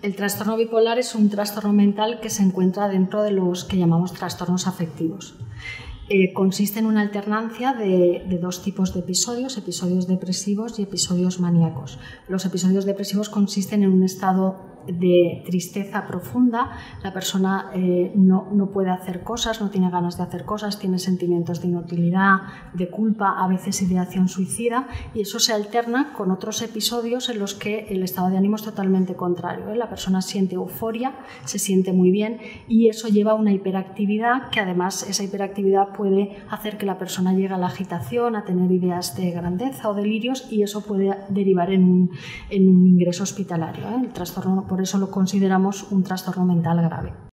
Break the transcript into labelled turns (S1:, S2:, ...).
S1: El trastorno bipolar es un trastorno mental que se encuentra dentro de los que llamamos trastornos afectivos. Eh, consiste en una alternancia de, de, dos tipos de episodios, episodios depresivos y episodios maníacos. Los episodios depresivos consisten en un estado de tristeza profunda, la persona eh, no, no, puede hacer cosas, no tiene ganas de hacer cosas, tiene sentimientos de inutilidad, de culpa, a veces ideación suicida, y eso se alterna con otros episodios en los que el estado de ánimo es totalmente contrario. ¿eh? La persona siente euforia, se siente muy bien y eso lleva a una hiperactividad que además esa hiperactividad puede hacer que la persona llegue a la agitación, a tener ideas de grandeza o delirios y eso puede derivar en un, en un ingreso hospitalario. ¿eh? El trastorno por eso lo consideramos un trastorno mental grave.